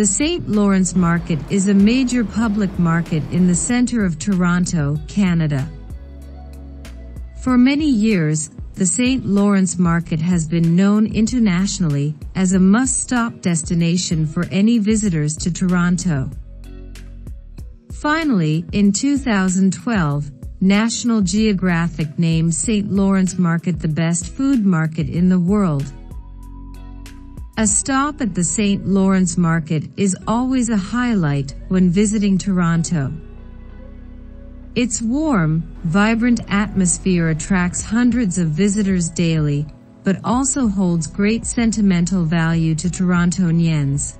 The St. Lawrence Market is a major public market in the center of Toronto, Canada. For many years, the St. Lawrence Market has been known internationally as a must-stop destination for any visitors to Toronto. Finally, in 2012, National Geographic named St. Lawrence Market the best food market in the world. A stop at the St. Lawrence Market is always a highlight when visiting Toronto. Its warm, vibrant atmosphere attracts hundreds of visitors daily, but also holds great sentimental value to Torontonians.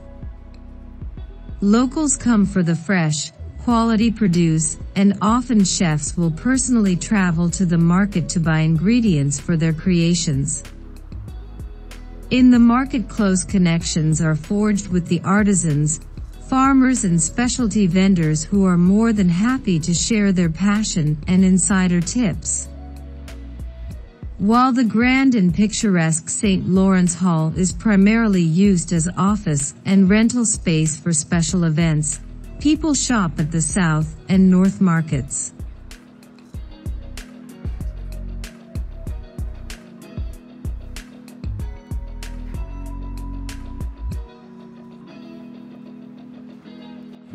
Locals come for the fresh, quality produce, and often chefs will personally travel to the market to buy ingredients for their creations. In the market close connections are forged with the artisans, farmers and specialty vendors who are more than happy to share their passion and insider tips. While the grand and picturesque St. Lawrence Hall is primarily used as office and rental space for special events, people shop at the South and North markets.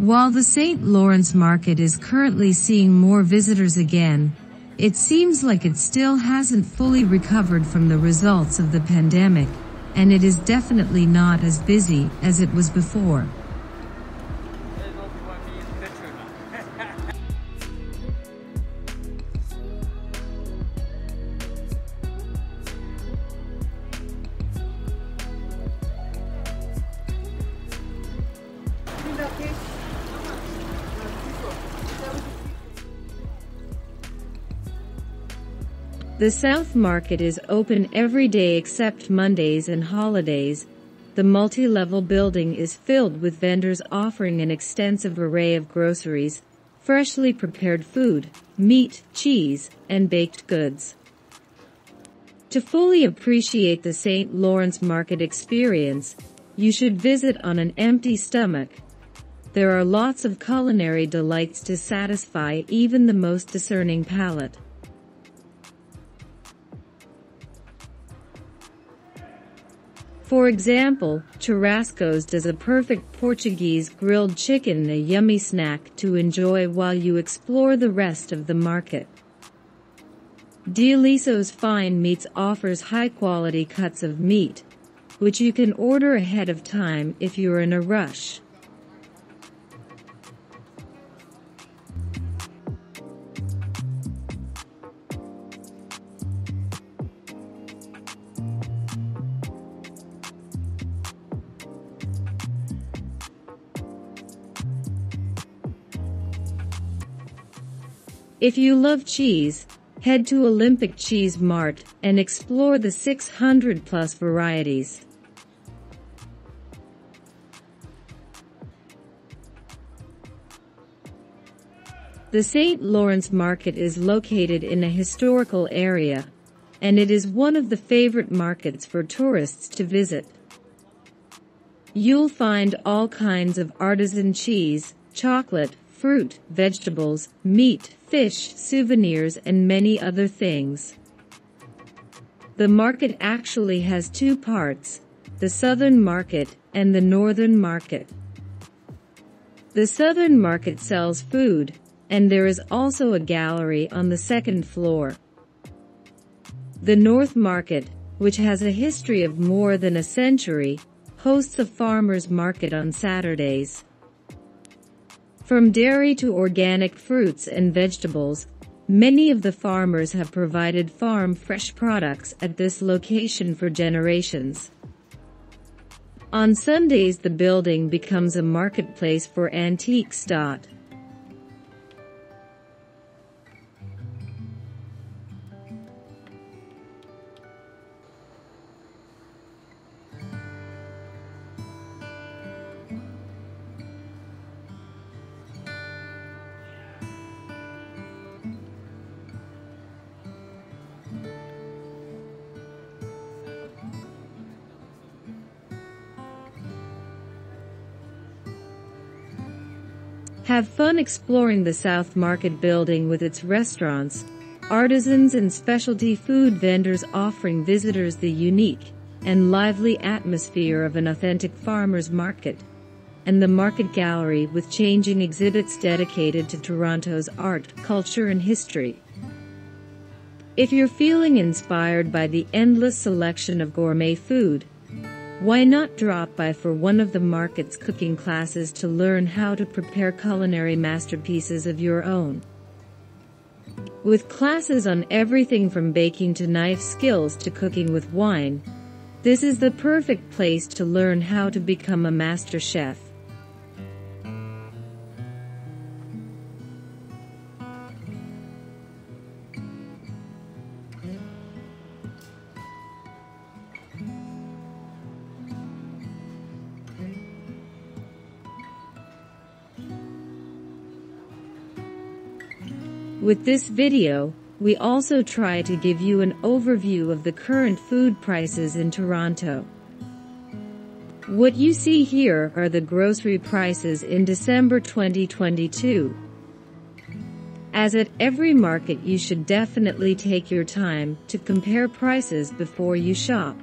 While the St. Lawrence market is currently seeing more visitors again, it seems like it still hasn't fully recovered from the results of the pandemic, and it is definitely not as busy as it was before. The South Market is open every day except Mondays and holidays. The multi-level building is filled with vendors offering an extensive array of groceries, freshly prepared food, meat, cheese, and baked goods. To fully appreciate the St. Lawrence Market experience, you should visit on an empty stomach. There are lots of culinary delights to satisfy even the most discerning palate. For example, Churrasco's does a perfect Portuguese grilled chicken a yummy snack to enjoy while you explore the rest of the market. Di Liso's Fine Meats offers high-quality cuts of meat, which you can order ahead of time if you're in a rush. If you love cheese, head to Olympic Cheese Mart and explore the 600 plus varieties. The St. Lawrence Market is located in a historical area, and it is one of the favorite markets for tourists to visit. You'll find all kinds of artisan cheese, chocolate, fruit, vegetables, meat, fish, souvenirs, and many other things. The market actually has two parts, the southern market and the northern market. The southern market sells food, and there is also a gallery on the second floor. The North Market, which has a history of more than a century, hosts a farmer's market on Saturdays. From dairy to organic fruits and vegetables, many of the farmers have provided farm fresh products at this location for generations. On Sundays the building becomes a marketplace for antiques. Have fun exploring the South Market building with its restaurants, artisans and specialty food vendors offering visitors the unique and lively atmosphere of an authentic farmer's market, and the market gallery with changing exhibits dedicated to Toronto's art, culture and history. If you're feeling inspired by the endless selection of gourmet food, why not drop by for one of the market's cooking classes to learn how to prepare culinary masterpieces of your own? With classes on everything from baking to knife skills to cooking with wine, this is the perfect place to learn how to become a master chef. With this video, we also try to give you an overview of the current food prices in Toronto. What you see here are the grocery prices in December 2022. As at every market you should definitely take your time to compare prices before you shop.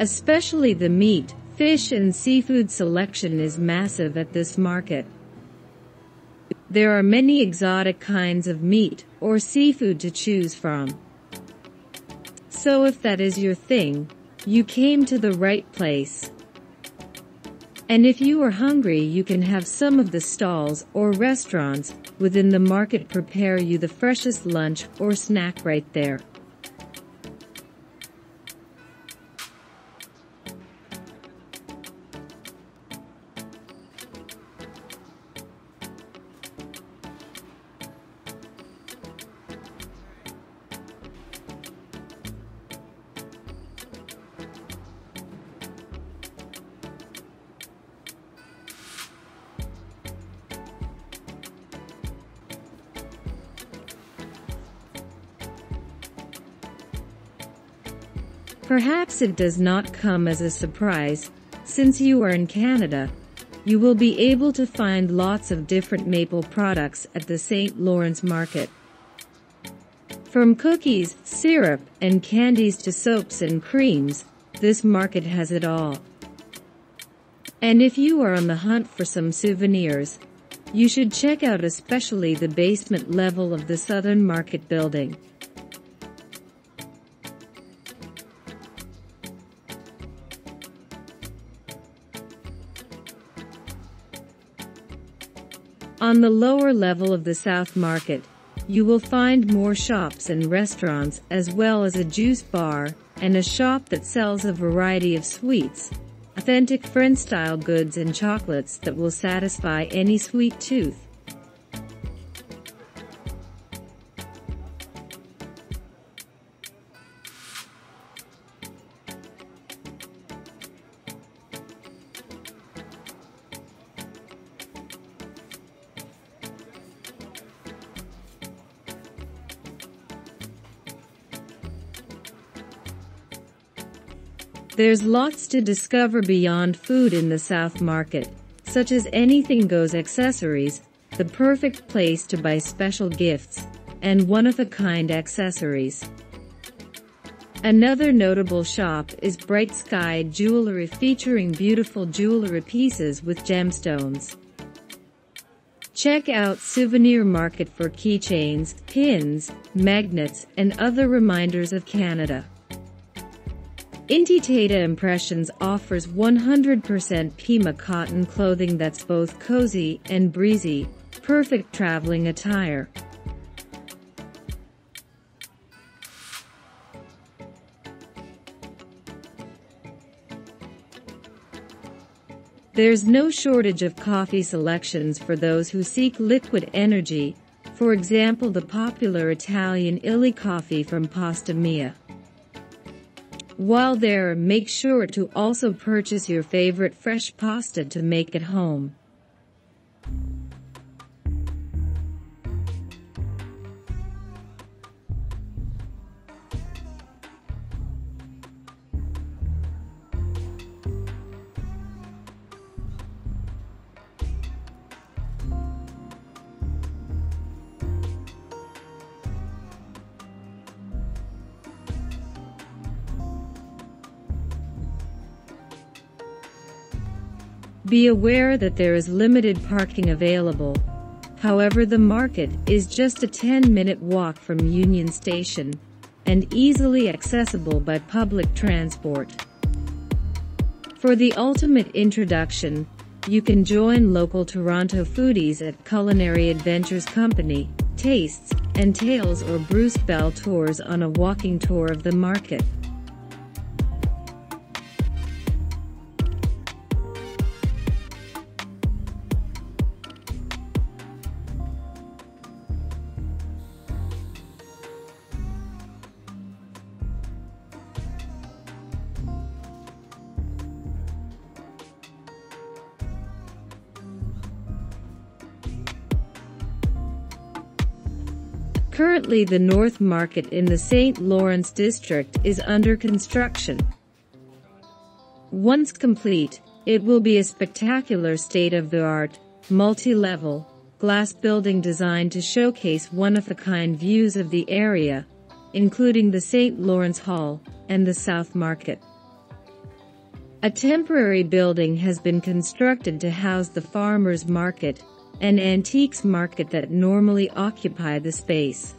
Especially the meat, fish and seafood selection is massive at this market. There are many exotic kinds of meat or seafood to choose from. So if that is your thing, you came to the right place. And if you are hungry you can have some of the stalls or restaurants within the market prepare you the freshest lunch or snack right there. Perhaps it does not come as a surprise, since you are in Canada. You will be able to find lots of different maple products at the St. Lawrence Market. From cookies, syrup, and candies to soaps and creams, this market has it all. And if you are on the hunt for some souvenirs, you should check out especially the basement level of the Southern Market building. On the lower level of the South Market, you will find more shops and restaurants as well as a juice bar and a shop that sells a variety of sweets, authentic French-style goods and chocolates that will satisfy any sweet tooth. There's lots to discover beyond food in the South Market, such as anything goes accessories, the perfect place to buy special gifts, and one-of-a-kind accessories. Another notable shop is Bright Sky Jewelry featuring beautiful jewelry pieces with gemstones. Check out Souvenir Market for keychains, pins, magnets, and other reminders of Canada. Intitata Impressions offers 100% Pima cotton clothing that's both cozy and breezy, perfect traveling attire. There's no shortage of coffee selections for those who seek liquid energy, for example the popular Italian Illy coffee from Pasta Mia. While there, make sure to also purchase your favorite fresh pasta to make at home. Be aware that there is limited parking available. However the market is just a 10-minute walk from Union Station and easily accessible by public transport. For the ultimate introduction, you can join local Toronto foodies at Culinary Adventures Company, Tastes, and Tales or Bruce Bell Tours on a walking tour of the market. Currently the North Market in the St. Lawrence district is under construction. Once complete, it will be a spectacular state-of-the-art, multi-level, glass building designed to showcase one-of-a-kind views of the area, including the St. Lawrence Hall and the South Market. A temporary building has been constructed to house the farmers market an antiques market that normally occupy the space.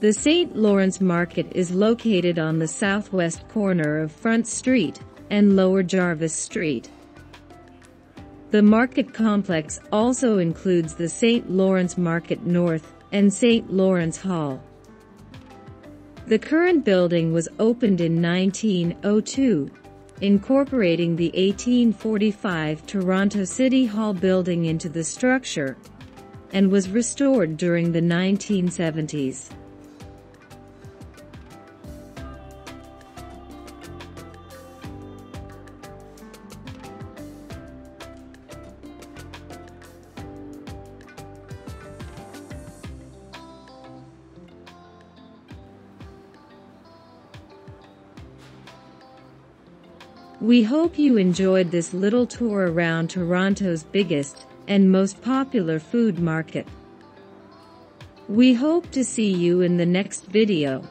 The St. Lawrence Market is located on the southwest corner of Front Street and Lower Jarvis Street. The market complex also includes the St. Lawrence Market North and St. Lawrence Hall. The current building was opened in 1902, incorporating the 1845 Toronto City Hall building into the structure, and was restored during the 1970s. We hope you enjoyed this little tour around Toronto's biggest and most popular food market. We hope to see you in the next video.